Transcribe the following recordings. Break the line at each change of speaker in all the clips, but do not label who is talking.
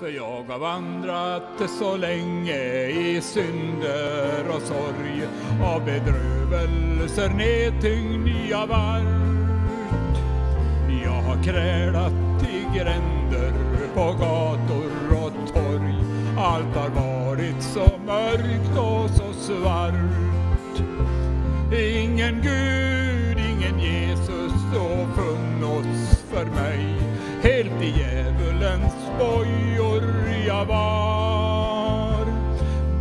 För jag har vandrat så länge i synder och sorg av bedrövelser nedtyngd jag vart. Jag har krälat i gränder på gator och torg. Allt har varit så mörkt och så svart. Ingen Gud, ingen Jesus då funnits för mig. Helt i djävulens boj jag var.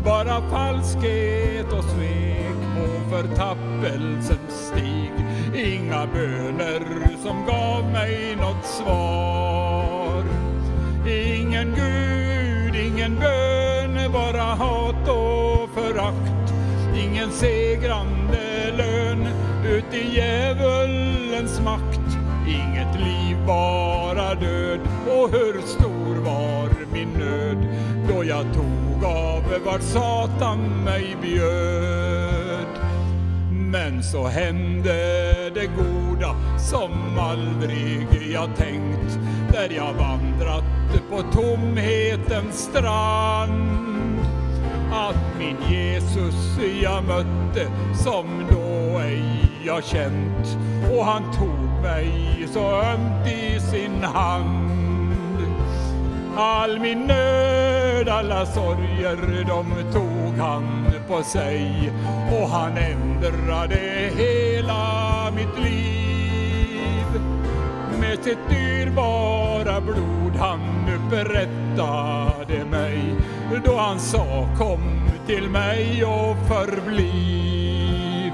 Bara falskhet och svek på förtappelsens stig. Inga böner som gav mig något svar. Ingen Gud, ingen bön, bara hat och förakt. Ingen segrande lön ut i djävulens makt. Inget liv, bara död. Och hur stor var min nöd då jag tog av vad Satan mig bjöd. Men så hände det goda som aldrig jag tänkt där jag vandrat på tomhetens strand. Att min Jesus jag mötte som då ej jag känt och han tog mig så ömt i sin hand. All min nöd, alla sorger, de tog han på sig och han ändrade hela mitt liv. Med sitt dyrbara blod han upprättade mig då han sa kom till mig och förbliv.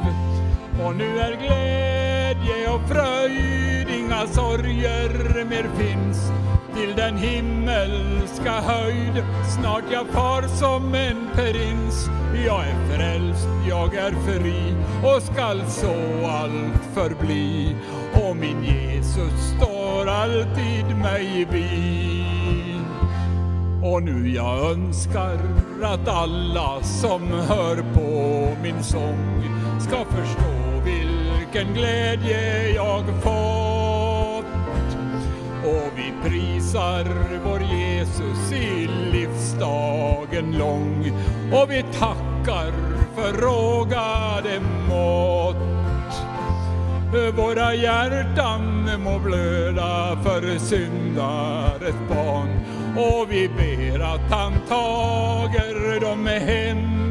Och nu är glädje och fröjd, inga sorger mer finns till den himmelska höjd. Snart jag far som en prins. Jag är frälst, jag är fri och skall så allt förbli. Och min Jesus står alltid mig vid. Och nu jag önskar att alla som hör på min sång ska förstå vilken glädje jag får och vi prisar vår Jesus i livsdagen lång och vi tackar för rågade mått. Våra hjärtan må blöda för syndares barn och vi ber att han tager dem hem.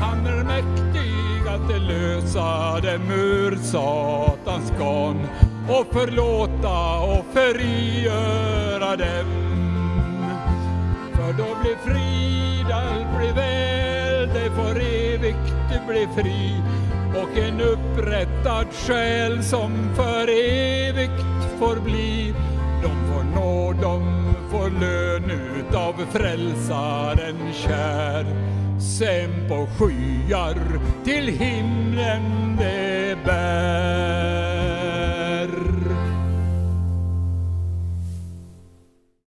Han är mäktig att lösa dem ur Satans garn och förlåta och förgöra dem. För då blir frid, allt blir väl, det får evigt bli fri och en upprättad själ som för evigt får bli. De får nåd, de får lön utav frälsaren kär. Sen på skyar till himlen